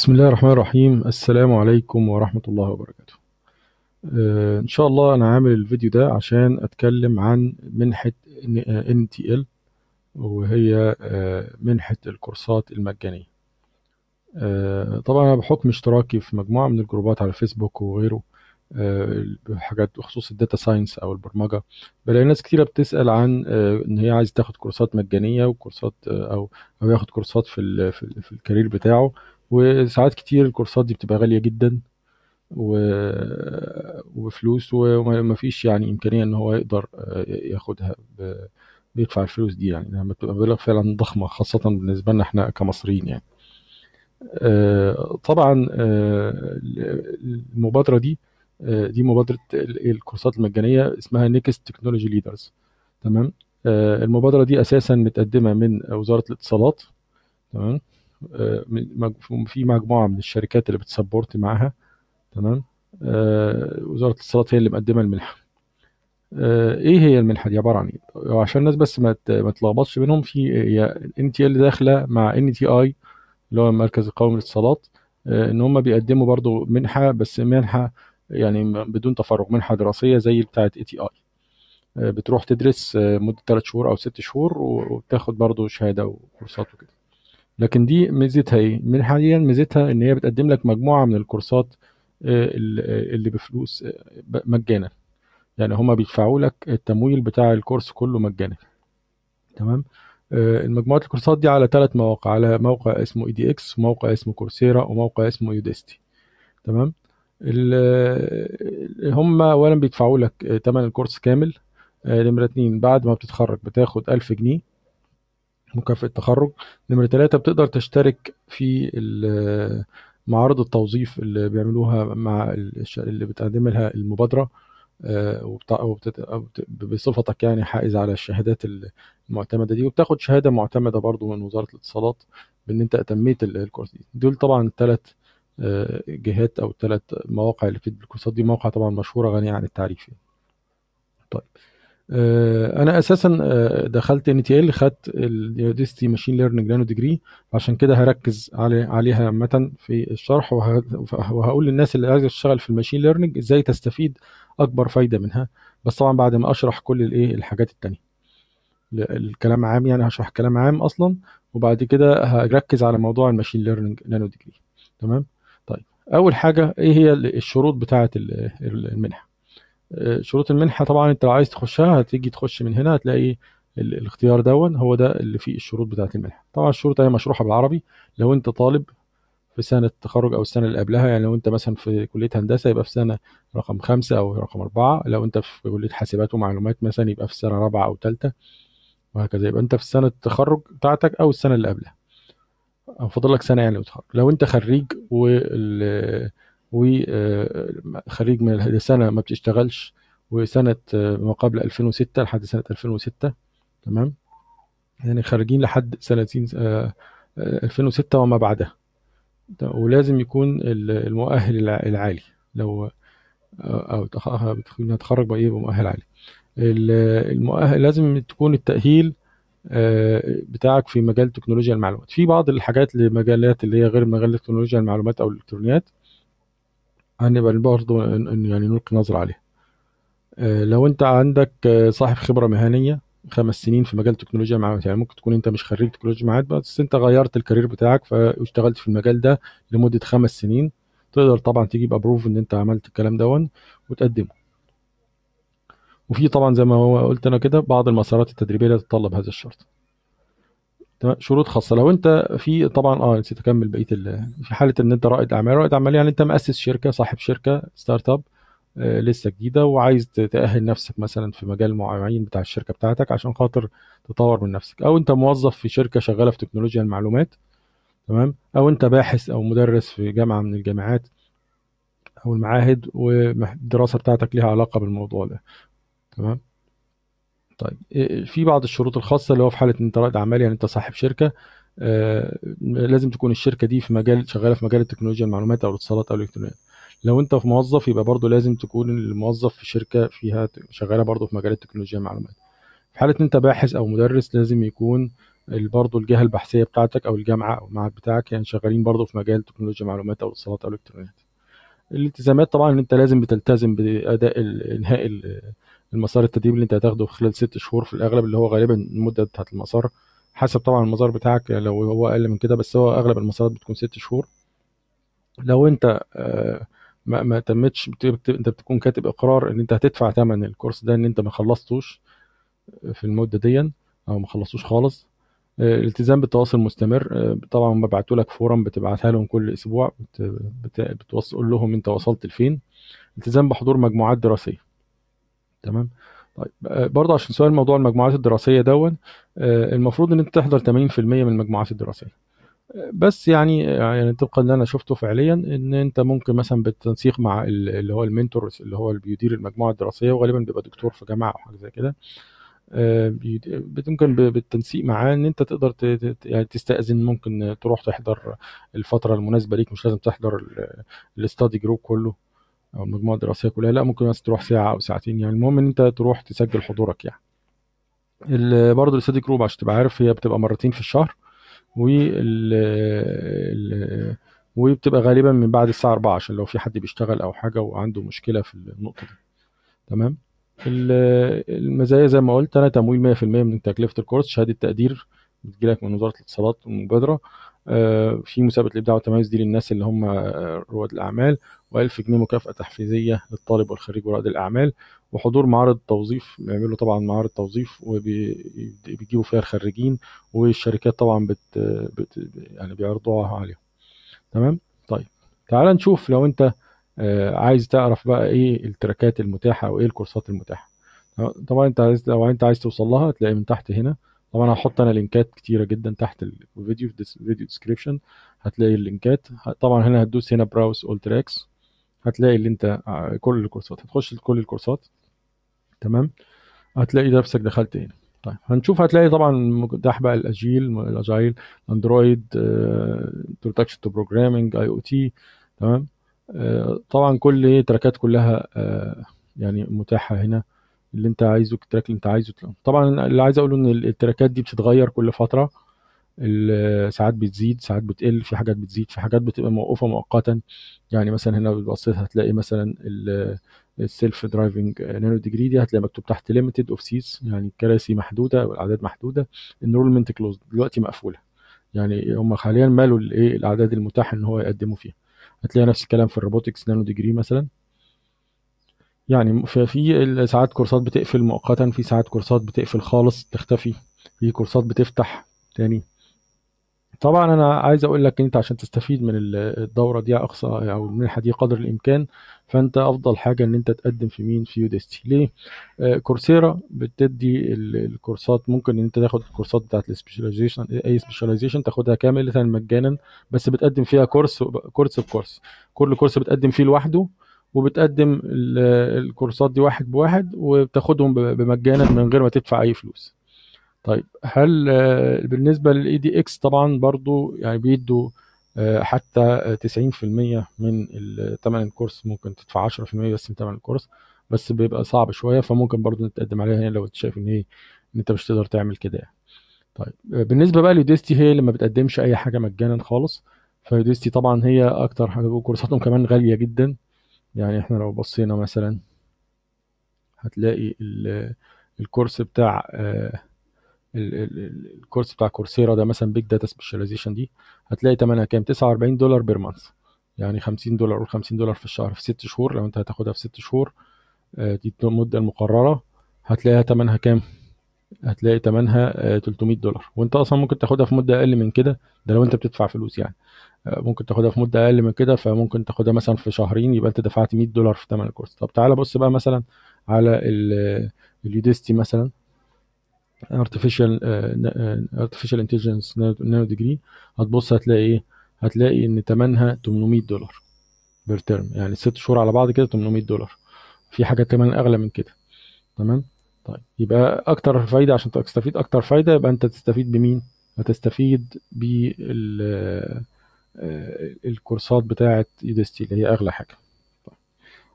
بسم الله الرحمن الرحيم. السلام عليكم ورحمة الله وبركاته. آه، إن شاء الله أنا عامل الفيديو ده عشان أتكلم عن منحة NTL وهي آه، منحة الكورسات المجانية. آه، طبعا أنا بحكم اشتراكي في مجموعة من الجروبات على الفيسبوك وغيره آه، بحاجات بخصوص ال data science أو البرمجة بلاقي ناس كتيرة بتسأل عن آه، إن هي عايزة تاخد كورسات مجانية وكورسات آه، أو أو ياخد كورسات في في ال career بتاعه. وساعات كتير الكورسات دي بتبقى غالية جدا و- وبفلوس وما فيش يعني إمكانية إن هو يقدر آه، ياخدها ب- بيدفع الفلوس دي يعني. لما بتبقى مبالغ فعلا ضخمة خاصة بالنسبة لنا إحنا كمصريين يعني. آه، طبعا آه، المبادرة دي دي مبادرة ال- الكورسات المجانية اسمها Next Technology Leaders تمام؟ المبادرة دي أساسا متقدمة من وزارة الاتصالات. تمام؟ في مجموعة من الشركات اللي بت support معاها تمام؟ آه، وزارة الاتصالات هي اللي مقدمة المنحة آه، إيه هي المنحة دي؟ عبارة عن إيه؟ عشان الناس بس ما تلخبطش بينهم في هي NTL داخلة مع NTI اللي هو المركز القومي للاتصالات آه، إن هم بيقدموا برضو منحة بس منحة يعني بدون تفرغ منحة دراسية زي بتاعة ITI. بتروح تدرس آه، مدة 3 شهور أو 6 شهور وبتاخد برضو شهادة وكورسات وكده. لكن دي ميزتها إيه؟ منحة دي ميزتها ان هي بتقدم لك مجموعة من الكورسات آه، ال- اللي بفلوس آه، مجانا. يعني هما بيدفعوا لك التمويل بتاع الكورس كله مجانا. تمام؟ آه، المجموعات الكورسات دي على ثلاث مواقع. على موقع اسمه edX وموقع اسمه Coursera وموقع اسمه Udacity تمام؟ هم اولا بيدفعوا لك ثمن الكورس كامل آه، نمرة اتنين بعد ما بتتخرج بتاخد ألف جنيه. مكافأة تخرج. نمرة تلاتة بتقدر تشترك في معارض التوظيف اللي بيعملوها مع اللي بتقدم لها المبادرة آه، بصفتك يعني حائز على الشهادات المعتمدة دي. وبتاخد شهادة معتمدة برضو من وزارة الاتصالات بأن أنت أتميت ال- الكورس دي. دول طبعا الثلاث جهات أو الثلاث مواقع اللي بتدي الكورسات دي. مواقع طبعا مشهورة غنية عن التعريف يعني. طيب. آه، أنا أساسا آه، دخلت NTL خدت ال Udacity machine learning nanodegree عشان كده هركز علي عليها عامة في الشرح وه- وهقول للناس اللي عايزة تشتغل في ال machine learning إزاي تستفيد أكبر فايدة منها. بس طبعا بعد ما أشرح كل الإيه الحاجات التانية. الكلام عام يعني هشرح كلام عام أصلا وبعد كده هركز على موضوع ال machine learning nanodegree تمام؟ طيب أول حاجة إيه هي الشروط بتاعة ال- المنحة؟ آه، شروط المنحة طبعا أنت لو عايز تخشها هتيجي تخش من هنا هتلاقي ال- الاختيار دون هو ده اللي فيه الشروط بتاعة المنحة. طبعا الشروط هي مشروحة بالعربي. لو أنت طالب في سنة التخرج أو السنة اللي قبلها يعني لو أنت مثلا في كلية هندسة يبقى في سنة رقم خمسة أو رقم أربعة. لو أنت في كلية حاسبات ومعلومات مثلا يبقى في سنة رابعة أو ثالثة وهكذا. يبقى أنت في سنة التخرج بتاعتك أو السنة اللي قبلها. أو فاضل لك سنة يعني وتخرج لو أنت خريج وال وخريج من سنة ما بتشتغلش وسنة آه، ما قبل 2006 لحد سنة 2006 تمام؟ يعني خارجين لحد سنتين آه، آه، 2006 وما بعدها. ولازم يكون ال- المؤهل الع- العالي. لو آه، أو تخ- آه، بتخ- نتخرج بقى إيه؟ بمؤهل عالي. ال- المؤهل لازم تكون التأهيل آه، بتاعك في مجال تكنولوجيا المعلومات. في بعض الحاجات لمجالات اللي هي غير مجال تكنولوجيا المعلومات أو الإلكترونيات هنبقى برضه يعني نلقي نظرة عليها آه، لو أنت عندك آه، صاحب خبرة مهنية خمس سنين في مجال تكنولوجيا المعلومات يعني ممكن تكون أنت مش خريج تكنولوجيا معلومات بس أنت غيرت الكارير بتاعك فاشتغلت في المجال ده لمدة خمس سنين تقدر طبعا تجيب ابروف إن أنت عملت الكلام دون وتقدمه. وفي طبعا زي ما هو قلت أنا كده بعض المسارات التدريبية لا تتطلب هذا الشرط. تمام؟ شروط خاصة. لو أنت في طبعا آه نسيت أكمل بقية ال- في حالة إن أنت رائد أعمال رائد أعمال يعني أنت مؤسس شركة صاحب شركة start up آه، لسه جديدة وعايز ت- تأهل نفسك مثلا في مجال معين بتاع الشركة بتاعتك عشان خاطر تطور من نفسك. أو أنت موظف في شركة شغالة في تكنولوجيا المعلومات تمام؟ أو أنت باحث أو مدرس في جامعة من الجامعات أو المعاهد والدراسة بتاعتك ليها علاقة بالموضوع ده تمام؟ طيب إيه- في بعض الشروط الخاصة اللي هو في حالة إن أنت رائد اعمال يعني أنت صاحب شركة آه، لازم تكون الشركة دي في مجال شغالة في مجال التكنولوجيا المعلومات أو الاتصالات أو الإلكترونيات. لو أنت في موظف يبقى برضه لازم تكون الموظف في شركة فيها شغالة برضه في مجال التكنولوجيا المعلومات في حالة إن أنت باحث أو مدرس لازم يكون برضه الجهة البحثية بتاعتك أو الجامعة أو المعهد بتاعك يعني شغالين برضه في مجال تكنولوجيا المعلومات أو الاتصالات أو الإلكترونيات. الالتزامات طبعا أنت لازم بتلتزم بأداء إنهاء المسار التدريبي اللي انت هتاخده خلال ست شهور في الأغلب اللي هو غالبا المدة بتاعت المسار حسب طبعا المسار بتاعك لو هو أقل من كده بس هو أغلب المسارات بتكون ست شهور. لو انت ما ما تمتش انت بتكون كاتب إقرار إن انت هتدفع ثمن الكورس ده إن انت ما خلصتوش في المدة دي أو ما خلصتوش خالص. الالتزام بالتواصل مستمر. طبعا ببعتوا لك form بتبعتها لهم كل أسبوع بتقول لهم أنت وصلت لفين. التزام بحضور مجموعات دراسية. تمام؟ طيب برضه عشان سؤال موضوع المجموعات الدراسية دون المفروض إن أنت تحضر 80% من المجموعات الدراسية. بس يعني يعني طبقا اللي أنا شفته فعليا إن أنت ممكن مثلا بالتنسيق مع اللي هو المنتور اللي هو اللي بيدير المجموعة الدراسية وغالبا بيبقى دكتور في جامعة أو حاجة زي كده. ممكن بالتنسيق معاه إن أنت تقدر يعني تستأذن ممكن تروح تحضر الفترة المناسبة ليك مش لازم تحضر ال study group كله. أو المجموعه الدراسيه كلها لا ممكن بس تروح ساعة أو ساعتين يعني. المهم إن أنت تروح تسجل حضورك يعني. برضه ال study group عشان تبقى عارف هي بتبقى مرتين في الشهر وال وبتبقى غالبا من بعد الساعة 4 عشان لو في حد بيشتغل أو حاجة وعنده مشكلة في النقطة دي. تمام؟ المزايا زي ما قلت أنا تمويل 100% من تكلفة الكورس شهادة تقدير بتجيلك من وزارة الاتصالات والمبادره في مسابقة الابداع والتميز دي للناس اللي هم رواد الأعمال و1000 جنيه مكافأة تحفيزية للطالب والخريج ورائد الأعمال وحضور معارض توظيف بيعملوا طبعا معارض توظيف وبيجيبوا فيها الخريجين والشركات طبعا بت, بت يعني بيعرضوها عليهم تمام؟ طيب تعال نشوف لو أنت عايز تعرف بقى إيه التراكات المتاحة وإيه الكورسات المتاحة. طبعا أنت عايز لو أنت عايز توصل لها تلاقي من تحت هنا طبعا هحط أنا link ات كتيرة جدا تحت الفيديو في ال video description هتلاقي ال link ات. طبعا هنا هتدوس هنا browse all tracks هتلاقي اللي أنت كل الكورسات. هتخش لكل الكورسات. تمام؟ هتلاقي نفسك دخلت هنا. طيب هنشوف. هتلاقي طبعا متاح بقى ال agile ال agile. أندرويد introduction to programming IoT تمام طبعا كل track ات كلها يعني متاحة هنا. اللي انت عايزه ال track اللي انت عايزه. طبعا اللي عايز أقوله إن ال track ات دي بتتغير كل فترة. ساعات بتزيد ساعات بتقل في حاجات بتزيد في حاجات بتبقى موقوفة مؤقتا. يعني مثلا هنا بصيت هتلاقي مثلا ال self driving nanodegree دي هتلاقي مكتوب تحت limited of seats يعني الكراسي محدودة والأعداد محدودة enrollment close دلوقتي مقفولة. يعني هم حاليا ملوا الايه الأعداد المتاحة إن هو يقدموا فيها. هتلاقي نفس الكلام في ال robotics nanodegree مثلا. يعني في ساعات كورسات بتقفل مؤقتا في ساعات كورسات بتقفل خالص تختفي. في كورسات بتفتح تاني. طبعا أنا عايز أقول لك أنت عشان تستفيد من الدورة دي اقصى أو المنحه دي قدر الإمكان فأنت أفضل حاجة إن أنت تقدم في مين؟ في يوداسيتي ليه؟ آه كورسيرا بتدي الكورسات ممكن إن أنت تاخد الكورسات بتاعت ال specialization أي specialization تاخدها كاملة مجانا بس بتقدم فيها كورس كورس بكورس. كل كورس بتقدم فيه لوحده وبتقدم الكورسات دي واحد بواحد وبتاخدهم بمجانا من غير ما تدفع أي فلوس. طيب هل بالنسبة لل edX طبعا برضو يعني بيدوا حتى 90% من ثمن الكورس ممكن تدفع 10% بس من ثمن الكورس بس بيبقى صعب شوية فممكن برضو تقدم عليها هنا لو انت شايف ان هي إن انت مش تقدر تعمل كده يعني. طيب بالنسبة بقى ليوداسيتي هي اللي ما بتقدمش أي حاجة مجانا خالص. فيوداسيتي طبعا هي أكتر حاجة وكورساتهم كمان غالية جدا. يعني إحنا لو بصينا مثلا هتلاقي الكورس بتاع الكورس بتاع كورسيرا ده مثلا big data specialization دي هتلاقي ثمنها كام؟ 49 دولار per month يعني 50 دولار قول 50 دولار في الشهر في ست شهور لو انت هتاخدها في ست شهور دي المدة المقررة هتلاقيها ثمنها كام؟ هتلاقي ثمنها 300 دولار. وانت أصلا ممكن تاخدها في مدة أقل من كده ده لو انت بتدفع فلوس يعني. ممكن تاخدها في مدة أقل من كده فممكن تاخدها مثلا في شهرين يبقى أنت دفعت 100 دولار في ثمن الكورس. طب تعالى بص بقى مثلا على اليوداسيتي مثلا. Uh, artificial intelligence nanodegree هتبص هتلاقي إيه؟ هتلاقي إن تمنها 800 دولار per term يعني ست شهور على بعض كده 800 دولار. في حاجات كمان أغلى من كده. تمام؟ طيب يبقى أكتر فايدة عشان تستفيد أكتر فايدة يبقى أنت تستفيد بمين؟ هتستفيد بال الكورسات بتاعه يوداسيتي اللي هي أغلى حاجة.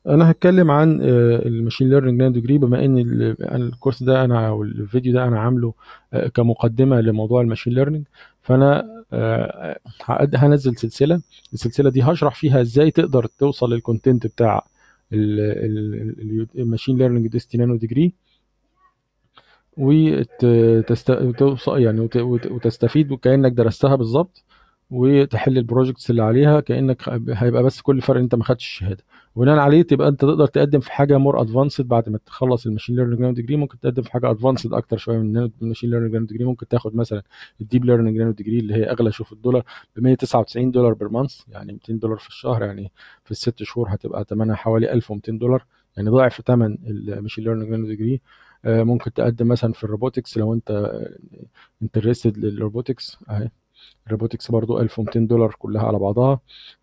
أنا هتكلم عن ال machine learning nanodegree بما إن الكورس ده أنا أو الفيديو ده أنا عامله آه، كمقدمة لموضوع ال machine learning فأنا آه، هنزل سلسلة. السلسلة دي هشرح فيها إزاي تقدر توصل لل content بتاع ال machine learning يوداسيتي nanodegree وتوصل يعني وت- وت- وتستفيد وكأنك درستها بالظبط. وتحل ال projects اللي عليها كأنك هيبقى بس كل فرق إن أنت ما خدتش الشهادة. وبناء عليه تبقى أنت تقدر تقدم في حاجة more advanced بعد ما تخلص ال machine learning nanodegree ممكن تقدم في حاجة advanced أكتر شوية من ال machine learning nanodegree ممكن تاخد مثلا ال deep learning nanodegree اللي هي أغلى شوف الدولار ب 199 دولار per month يعني 200 دولار في الشهر يعني في الست شهور هتبقى ثمنها حوالي 1200 دولار يعني ضعف ثمن ال machine learning nanodegree ممكن تقدم مثلا في ال robotics لو أنت interested لل robotics أهي. ال robotics برضو 1200 دولار كلها على بعضها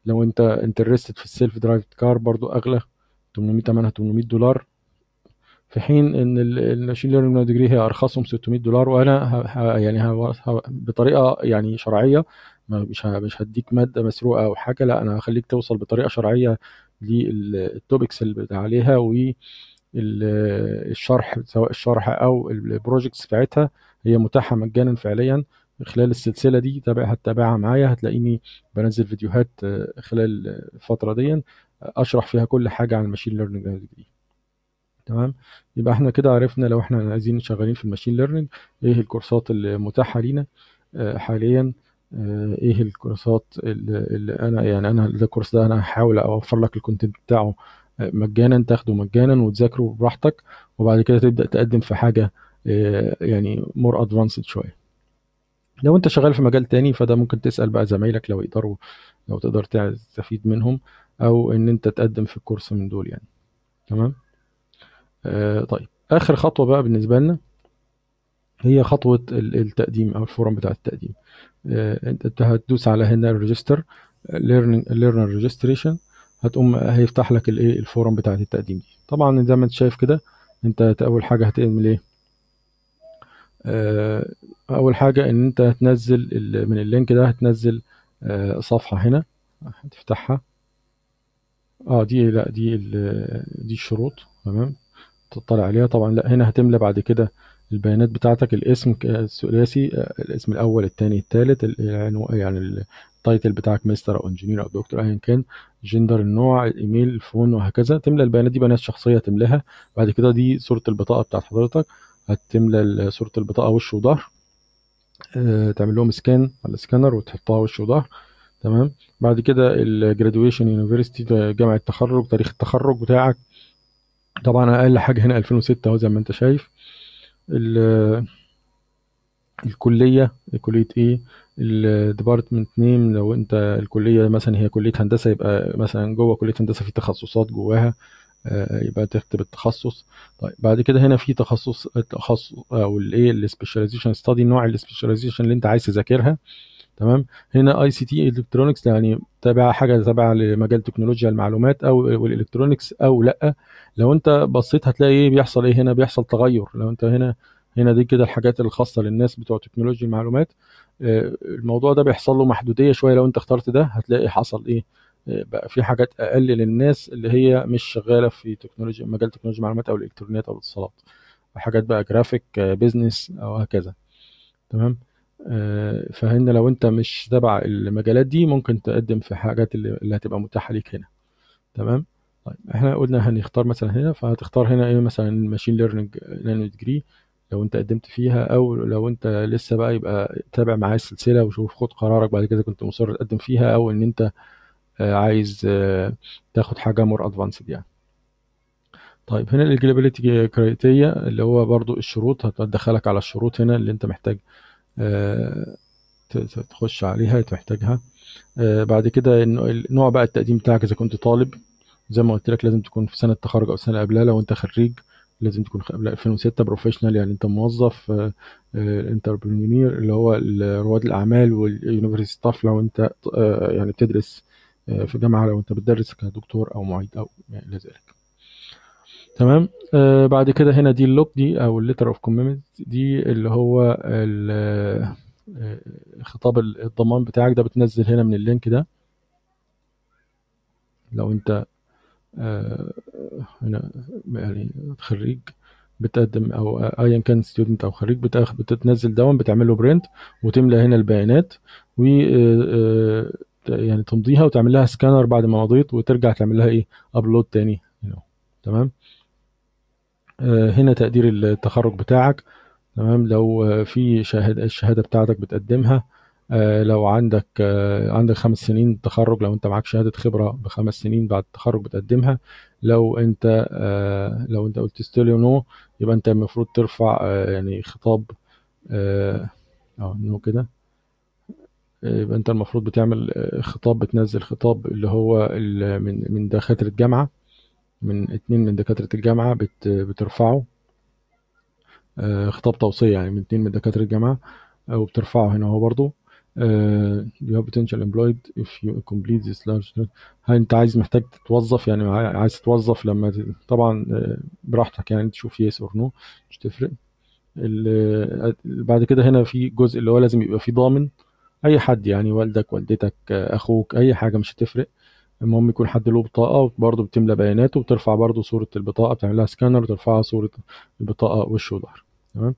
لو انت interested في ال self drive car برضو أغلى 800 ثمنها 800 دولار في حين إن ال machine learning degree هي أرخصهم 600 دولار وأنا. يعني. بطريقة يعني شرعية مش. مش هديك مادة مسروقة أو حاجة لا أنا هخليك توصل بطريقة شرعية لل topics اللي عليها و ال- الشرح سواء الشرح أو ال projects بتاعتها هي متاحة مجانا فعليا خلال السلسلة دي تابع هتتابعها معايا هتلاقيني بنزل فيديوهات آه، خلال الفترة دي آه، أشرح فيها كل حاجة عن ال machine learning دي تمام؟ يبقى إحنا كده عرفنا لو إحنا عايزين شغالين في ال machine learning إيه الكورسات اللي متاحه لينا آه، حاليا إيه الكورسات اللي أنا يعني أنا ده الكورس ده أنا هحاول أوفر لك ال content بتاعه مجانا تاخده مجانا وتذاكره براحتك وبعد كده تبدأ تقدم في حاجة يعني more advanced شوية. لو انت شغال في مجال تاني فده ممكن تسأل بقى زمايلك لو يقدروا لو تقدر تستفيد منهم أو إن انت تقدم في ال course من دول يعني. تمام؟ آه طيب. آخر خطوة بقى بالنسبة لنا هي خطوة ال- التقديم أو ال form بتاع التقديم. آه، انت هتدوس على هنا ال register learner registration هتقوم هيفتح لك الايه ال form بتاعت التقديم دي. طبعا زي ما انت شايف كده انت أول حاجة هتعمل إيه؟ أول حاجة إن أنت هتنزل من ال link ده هتنزل آه، صفحة هنا هتفتحها. آه دي لا دي دي الشروط تمام؟ تطلع عليها. طبعا لا هنا هتملى بعد كده البيانات بتاعتك الاسم الثلاثي آه، الاسم الأول الثاني الثالث العنو- يعني ال title بتاعك مستر أو engineer أو دكتور ايا كان جندر النوع ال email ال phone وهكذا. تملى البيانات دي بيانات شخصية تملاها. بعد كده دي صورة البطاقة بتاعت حضرتك. هتملى صورة البطاقة وش وظهر آه، تعمل لهم scan على السكانر وتحطها وش وظهر تمام؟ بعد كده ال graduation university جامعة التخرج تاريخ التخرج بتاعك. طبعا أقل حاجة هنا 2006 أهو زي ما أنت شايف. ال- الكلية كلية إيه؟ ال department name لو أنت الكلية مثلا هي كلية هندسة يبقى مثلا جوه كلية هندسة في تخصصات جواها. يبقى تكتب التخصص. طيب بعد كده هنا في تخصص التخصص أو الايه ال specialization study نوع ال specialization اللي انت عايز تذاكرها. تمام؟ هنا ICT electronics يعني تابعه حاجة تابعة لمجال تكنولوجيا المعلومات أو وال electronics أو لأ. لو انت بصيت هتلاقي إيه بيحصل إيه هنا؟ بيحصل تغير. لو انت هنا هنا دي كده الحاجات الخاصة للناس بتوع تكنولوجيا المعلومات. آه، الموضوع ده بيحصل له محدودية شوية. لو انت اخترت ده هتلاقي حصل إيه؟ آه، بقى في حاجات أقل للناس اللي هي مش شغالة في تكنولوجيا مجال تكنولوجيا المعلومات أو الإلكترونيات أو الاتصالات. حاجات بقى graphic business أو هكذا. تمام؟ آه، فهنا لو أنت مش تبع المجالات دي ممكن تقدم في حاجات اللي هتبقى متاحة ليك هنا. تمام؟ طيب إحنا قلنا هنختار مثلا هنا فهتختار هنا إيه مثلا؟ machine learning nanodegree لو أنت قدمت فيها أو لو أنت لسه بقى يبقى تابع معايا السلسلة وشوف خد قرارك بعد كده كنت مصر تقدم فيها أو إن أنت عايز آه، تاخد حاجة more advanced يعني. طيب هنا ال eligibility criteria اللي هو برضو الشروط هتدخلك على الشروط هنا اللي انت محتاج آه، تخش عليها تحتاجها آه، بعد كده نوع بقى التقديم بتاعك إذا كنت طالب. زي ما قلت لك لازم تكون في سنة تخرج أو سنة قبلها لو انت خريج لازم تكون قبل 2006 professional يعني. انت موظف entrepreneur اللي هو رواد الأعمال وال university staff لو انت آه، يعني بتدرس. آه، في جامعة لو انت بتدرس كدكتور أو معيد أو ما إلى ذلك. تمام؟ آه بعد كده هنا دي اللوك دي أو ال letter of commitment دي اللي هو آه، خطاب الضمان بتاعك ده بتنزل هنا من ال link ده. لو انت آه، هنا يعني خريج بتقدم أو ايا كان student أو خريج بتاخد بتنزل دون بتعمل له print وتملى هنا البيانات و آه، آه، يعني تمضيها وتعمل لها سكانر بعد ما مضيت وترجع تعمل لها إيه upload تاني تمام؟ آه، هنا تقدير التخرج بتاعك. تمام؟ لو في شهادة الشهادة بتاعتك بتقدمها آه، لو عندك آه، عندك خمس سنين تخرج لو انت معاك شهادة خبرة بخمس سنين بعد التخرج بتقدمها. لو انت لو انت قلت ستيل نو يبقى انت المفروض ترفع يعني خطاب آه نو كده. يبقى انت المفروض بتعمل آه، خطاب بتنزل خطاب اللي هو من من دكاترة الجامعة من اتنين من دكاترة الجامعة بت بترفعه آه، خطاب توصية يعني من اتنين من دكاترة الجامعة آه، وبترفعه هنا هو برضو you have potential employed if you complete this large هل انت عايز محتاج تتوظف يعني عاي- عايز تتوظف لما طبعا براحتك يعني تشوف yes or no مش تفرق. بعد كده هنا في جزء اللي هو لازم يبقى فيه ضامن. أي حد يعني والدك والدتك أخوك أي حاجة مش هتفرق. المهم يكون حد له بطاقة وبرضه بتملى بياناته وبترفع برضه صورة البطاقة بتعمل لها سكانر وترفعها صورة البطاقة وش وظهر تمام؟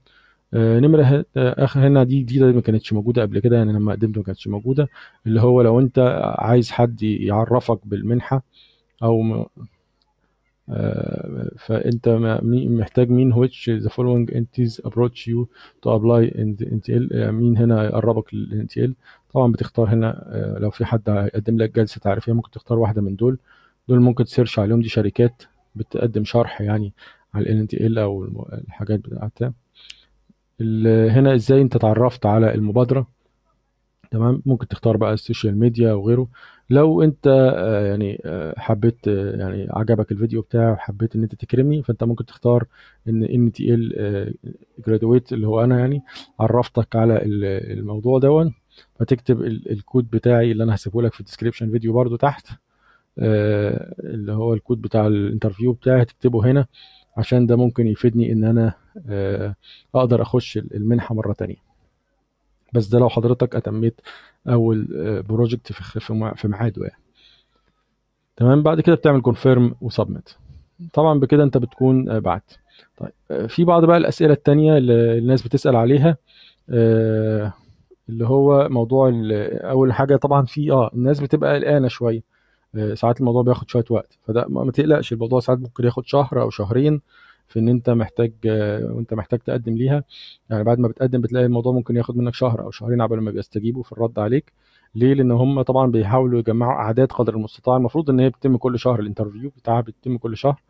آه، نمرة آه، آخر هنا دي جديدة ما كانتش موجودة قبل كده يعني لما قدمت ما كانتش موجودة. اللي هو لو أنت عايز حد يعرفك بالمنحة أو آه، مي- محتاج مين which the following entities approach you to apply in the NTL آه، مين هنا يقربك لل NTL طبعا بتختار هنا آه، لو في حد هيقدم لك جلسة تعريفية ممكن تختار واحدة من دول. دول ممكن تسيرش عليهم دي شركات بتقدم شرح يعني على ال NTL الم- الحاجات بتاعتها. هنا إزاي أنت اتعرفت على المبادرة؟ تمام؟ ممكن تختار بقى ال social media وغيره. لو انت آه، يعني آه، حبيت آه، يعني عجبك الفيديو بتاعي وحبيت ان انت تكرمني فانت ممكن تختار ان NTL graduate اللي هو أنا يعني عرفتك على ال- الموضوع دون. فتكتب ال- الكود بتاعي اللي أنا هسيبه لك في ال description فيديو برضو تحت اللي هو الكود بتاع ال interview بتاعي تكتبه هنا عشان ده ممكن يفيدني إن أنا أقدر أخش المنحة مرة تانية. بس ده لو حضرتك أتميت أول project في في في ميعاده يعني. تمام؟ بعد كده بتعمل confirm و submit طبعا بكده أنت بتكون آه، بعت. طيب آه، في بعض بقى الأسئلة التانية اللي الناس بتسأل عليها آه، اللي هو موضوع أول حاجة طبعا في آه الناس بتبقى قلقانة شوية. آه، ساعات الموضوع بياخد شوية وقت. فده ما تقلقش الموضوع ساعات ممكن ياخد شهر أو شهرين. في إن أنت محتاج وأنت محتاج تقدم ليها. يعني بعد ما بتقدم بتلاقي الموضوع ممكن ياخد منك شهر أو شهرين قبل ما بيستجيبوا في الرد عليك. ليه؟ لأن هم طبعا بيحاولوا يجمعوا أعداد قدر المستطاع. المفروض إن هي بتتم كل شهر ال interview بتاعها بتتم كل شهر.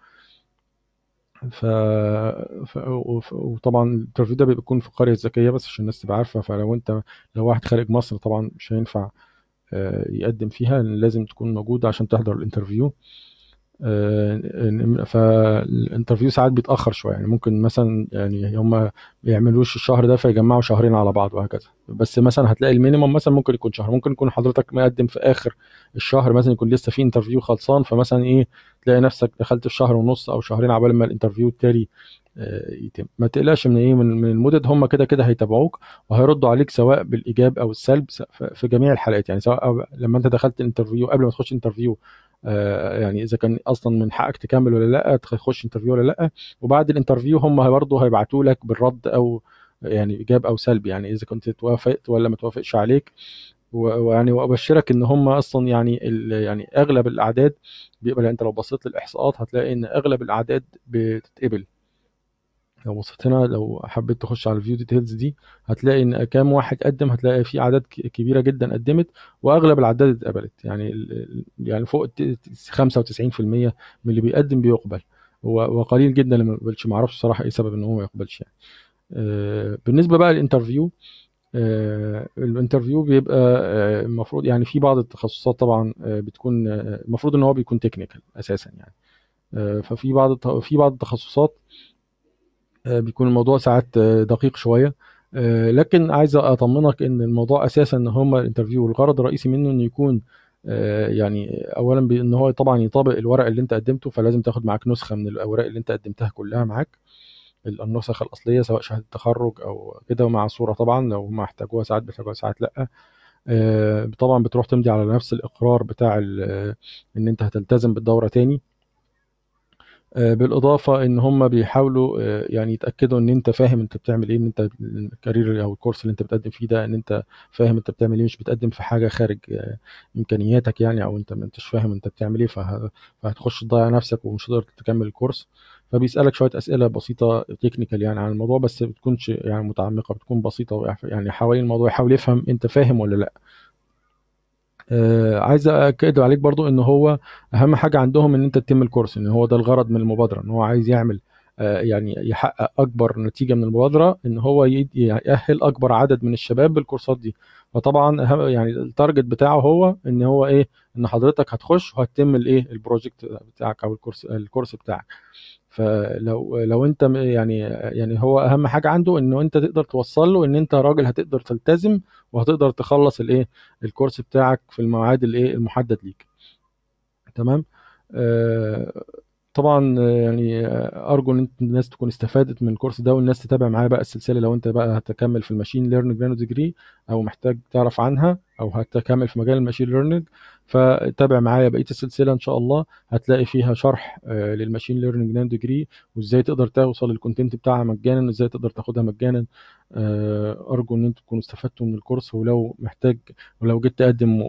ف... ف... وطبعا ال interview ده بيكون في قرية ذكية بس عشان الناس تبقى عارفة. فلو أنت لو واحد خارج مصر طبعا مش هينفع آه، يقدم فيها. لازم تكون موجود عشان تحضر ال interview. فال interview ساعات بيتأخر شوية يعني ممكن مثلا يعني هم ما الشهر ده فيجمعوا شهرين على بعض وهكذا. بس مثلا هتلاقي ال minimum مثلا ممكن يكون شهر ممكن يكون حضرتك مقدم في آخر الشهر مثلا يكون لسه في interview خلصان فمثلا إيه تلاقي نفسك دخلت في شهر ونص أو شهرين عبال ما ال interview التالي آه، يتم. ما تقلقش من إيه من المدد هم كده كده هيتابعوك وهيردوا عليك سواء بالإيجاب أو السلب في جميع الحالات. يعني سواء لما أنت دخلت interview قبل ما تخش interview آه، يعني إذا كان أصلا من حقك تكمل ولا لأ تخش interview ولا لأ. وبعد ال interview هم برضه هيبعتوا لك بالرد أو يعني إيجاب أو سلبي. يعني إذا كنت توافقت ولا ما توافقش عليك. ويعني وأبشرك إن هم أصلا يعني يعني أغلب الأعداد بيقبل. يعني أنت لو بصيت للإحصاءات هتلاقي إن أغلب الأعداد بتتقبل. لو بصيت هنا لو حبيت تخش على ال view details دي هتلاقي إن كام واحد قدم هتلاقي في أعداد كبيرة جدا قدمت وأغلب الأعداد اتقبلت. يعني يعني فوق الت- 95% من اللي بيقدم بيقبل. وقليل جدا اللي ما بيقبلش ما أعرفش صراحة إيه سبب إن هو ما يقبلش يعني. آه، بالنسبة بقى لل interview آه، ال interview بيبقى آه، المفروض يعني في بعض التخصصات طبعا بتكون المفروض إن هو بيكون technical أساسا يعني. ففي بعض في بعض التخصصات بيكون الموضوع ساعات آه، دقيق شوية. آه، لكن عايز أطمنك إن الموضوع أساسا إن هم الانترفيو الغرض الرئيسي منه انه يكون آه، يعني اولا بان هو طبعا يطابق الورق اللي أنت قدمته فلازم تاخد معاك نسخة من الأوراق اللي أنت قدمتها كلها معاك. النسخ الأصلية سواء شهادة تخرج أو كده مع صورة طبعا لو هم احتاجوها ساعات بيحتاجوها ساعات لأ. آه، طبعا بتروح تمضي على نفس الإقرار بتاع إن أنت هتلتزم بالدورة تاني. آه، بالإضافة إن هم بيحاولوا آه، يعني يتأكدوا إن أنت فاهم أنت بتعمل إيه إن أنت ال career أو الكورس اللي أنت بتقدم فيه ده إن أنت فاهم أنت بتعمل إيه مش بتقدم في حاجة خارج آه، إمكانياتك يعني أو أنت ما أنتش فاهم أنت بتعمل إيه فه- فهتخش تضيع نفسك ومش هتقدر تكمل الكورس فبيسألك شوية أسئلة بسيطة technical يعني عن الموضوع بس بتكونش يعني متعمقة بتكون بسيطة يعني حوالين الموضوع يحاول يفهم أنت فاهم ولا لأ. آه، عايز أكد عليك برضو إن هو أهم حاجة عندهم إن أنت تتم الكورس إن هو ده الغرض من المبادرة إن هو عايز يعمل آه، يعني يحقق أكبر نتيجة من المبادرة إن هو يأهل أكبر عدد من الشباب بالكورسات دي. فطبعا يعني ال target بتاعه هو إن هو إيه إن حضرتك هتخش وهتتم الايه ال project بتاعك أو الكورس الكورس بتاعك. فلو لو أنت يعني يعني هو أهم حاجة عنده إنه أنت تقدر توصل له إن أنت راجل هتقدر تلتزم وهتقدر تخلص الايه الكورس بتاعك في الميعاد الايه المحدد ليك. تمام؟ آه طبعا آه، يعني آه، أرجو إن الناس تكون استفادت من الكورس ده والناس تتابع معايا بقى السلسلة. لو أنت بقى هتكمل في ال machine learning degree أو محتاج تعرف عنها أو هتكمل في مجال ال machine learning فتابع معايا بقية السلسلة إن شاء الله. هتلاقي فيها شرح آه، لل machine learning nanodegree وإزاي تقدر توصل لل content بتاعها مجانا وازاي تقدر تاخدها مجانا. آه، أرجو إن أنتم تكونوا استفدتوا من الكورس ولو محتاج ولو جيت تقدم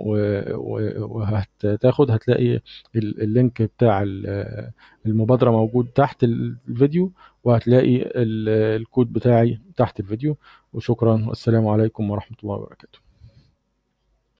وهتاخد هتلاقي ال- ال link بتاع ال- المبادرة موجود تحت الفيديو وهتلاقي ال- الكود بتاعي تحت الفيديو. وشكرا والسلام عليكم ورحمة الله وبركاته.